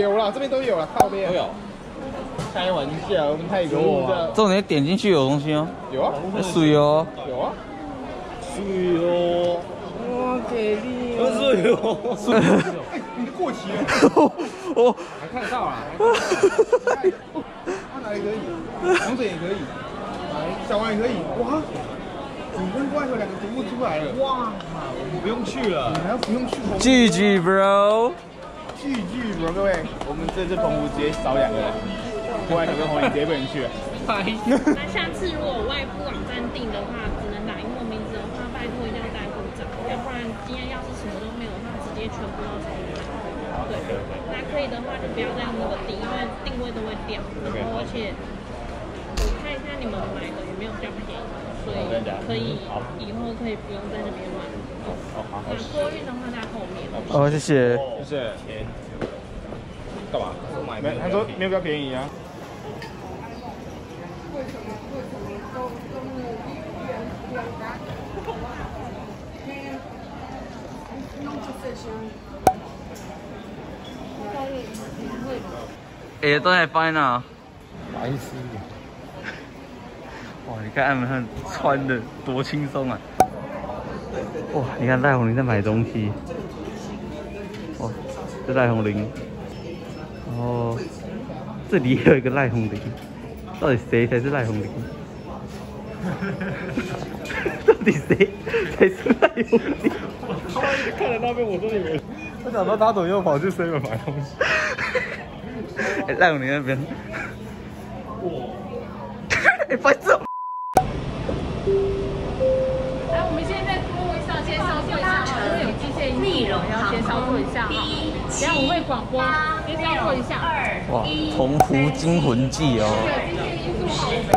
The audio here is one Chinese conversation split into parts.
有啦，这边都有啦，靠边。都有。开玩笑，我们泰国的重点点进去有东西哦，有啊，水哦，有啊。水哦，哇，给力！水哦，哎，你过期了。哦，还看得到啊？看哪里可以？黄水也可以，小王也可以。哇，你跟外头两个节目出来了。哇，我们不用去了你。还要不用去？GG bro，聚聚各位，我们这次澎湖直接少两个人，国外可跟红影直接不能去了。那下次如果外部网站订的话，只能打英文名字的话，拜托一定要带护照，要不然今天要是什么都没有的话，直接全部都重来。对，那可以的话就不要再用那个订，因为定位都会掉，然后而且我看一下你们买的有没有比较便宜，所以可以以后可以不用在那边乱。那托运的话在后面。哦，谢谢。谢谢。干嘛？没，他说没有比较便宜啊。哎，都在翻呢。白痴。哇，你看他们他穿的多轻松啊！哇，你看赖红林在买东西。哇，这赖红林。哦，这里也有一个赖红林，到底谁才是赖红林？到底谁才是赖红林？看了那边，我说你们，我想到他怎么又跑去 seven 买东西？哎，赖永林那边。哎，白痴先稍坐一下哈。等下我会广播，先稍坐一下。哇，《澎湖惊魂记》哦。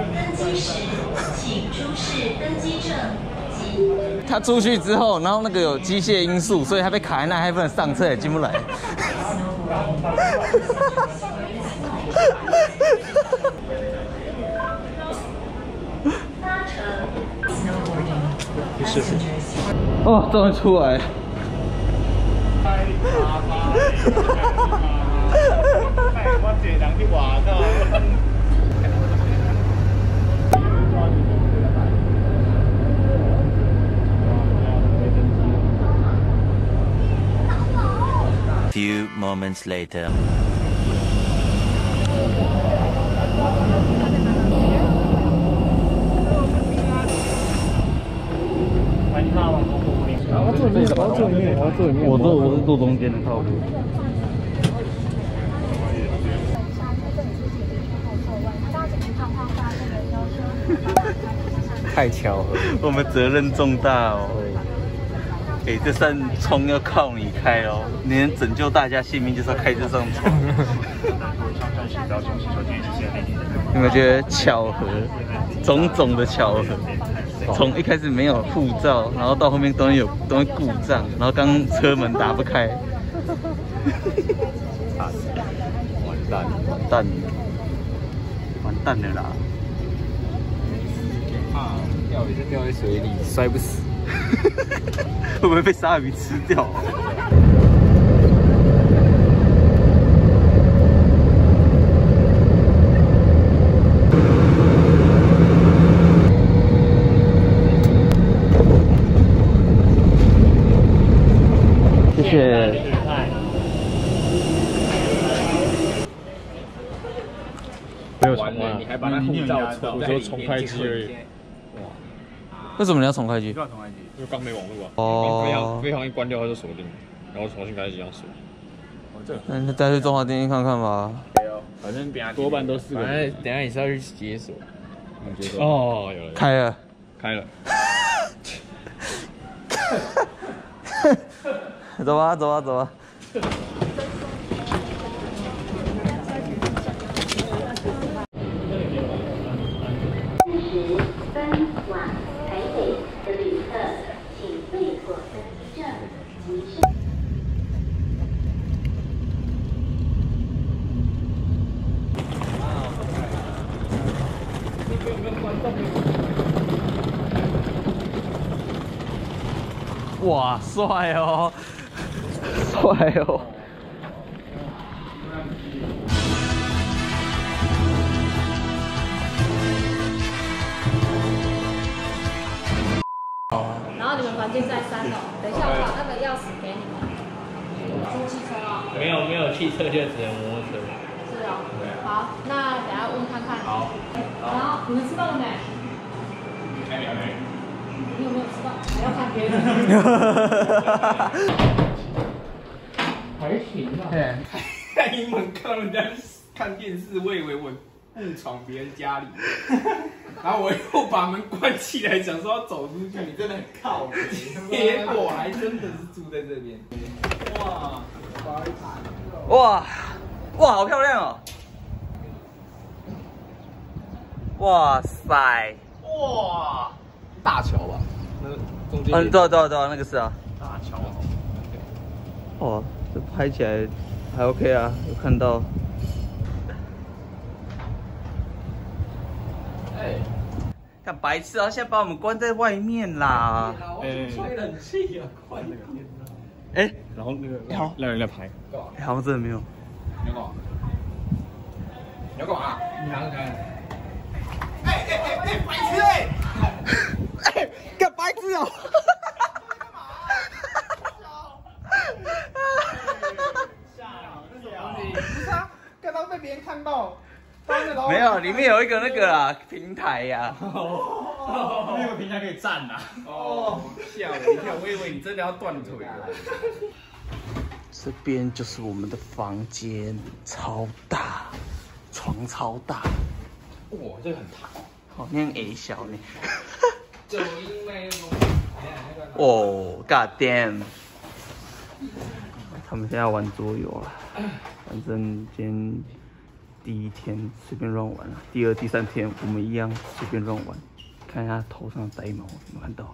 登机时，请出示登机证他出去之后，然后那个有机械因素，所以他被卡在那，还不能上车，也进不来。哦，终于出来。Few moments later. 我坐，我。是坐中间的靠路。太巧了。我们责任重大哦。哎、这扇窗要靠你开哦，你能拯救大家性命，就是要开这扇窗。有没有觉得巧合？种种的巧合，从一开始没有护照，然后到后面东西有东西故障，然后刚车门打不开，完蛋，完蛋了，完蛋了啦！怕钓也是掉在水里，摔不死。会不会被鲨鱼吃掉？谢谢。没有重啊，你还把那护照抽，我说重开机而已。为什么你要重开机？因为刚没网络啊，哦飞航飞航一关掉它就锁定，然后重新开机要锁。那那再去中华电信看看吧。反正多半都是。反正等下你是要去解锁。解锁哦，有了，开了。开了。走吧，走吧，走吧。哇，帅哦，哦。然后你们房间在三楼，等一下我把那个钥匙给你们。坐汽车啊？没有没有汽车，就只能摩托车。是啊。好，那等下问看看。好。好，你们吃饭了没？还没有。你有没有吃到？还要看别人。还行啊。开门看人家看电视，我以为我误闯别人家里，然后我又把门关起来，想说要走出去。你真的很靠谱，结果还真的是住在这边。哇，哇，哇，好漂亮哦！哇塞，哇，大桥吧？那中间。嗯，对对对，那个是啊。大桥。哦，这拍起来还 OK 啊，有看到。哎，看白痴啊！现在把我们关在外面啦。哎，吹冷气啊，关那个。哎，然后那个好让人家拍，好像真的没有。你要干嘛？你要干嘛？你拿着看。哎哎哎哎，白痴哎！哎，干白痴哦！干嘛？吓到！不是啊，刚刚被别人看到。没有，里面有一个那个啊平台呀。哦，那个平台可以站呐。哦，吓我一跳，我以为你真的要断腿了。这边就是我们的房间，超大，床超大。哇，这个很大。好像 A 小呢。就因为 哦，God damn！他们现在玩桌游了，反正今天。第一天随便乱玩了，第二、第三天我们一样随便乱玩。看一下头上的呆毛，有没有看到？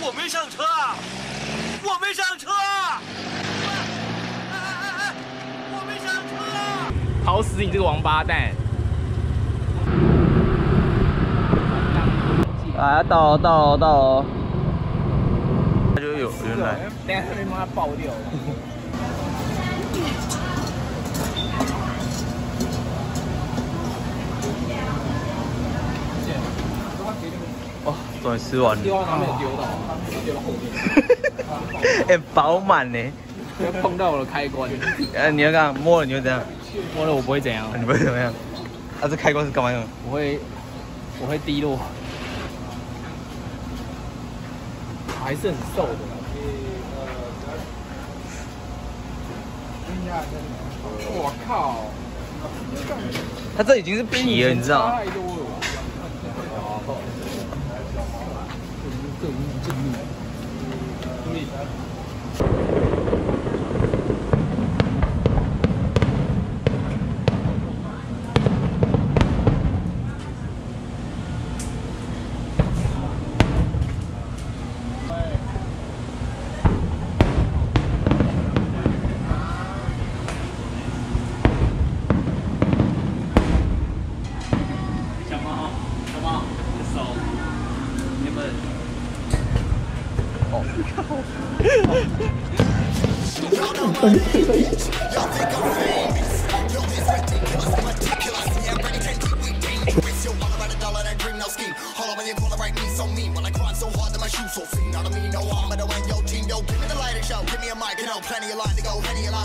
我没上车，我没上车，我没上车，跑死你这个王八蛋！啊，到到到了，他就有原来，等下他妈爆掉。终于吃完了。丢到没有丢到？丢到后面。哎，饱满呢。要碰到我的开关。哎，你要干摸了你就这样？摸了我不会怎样。你不会怎么样？啊，这开关是干嘛用？我会，我会滴落。还是很瘦的。我靠！它这已经是皮了，你知道吗 to me. Plenty of line to go, plenty of line.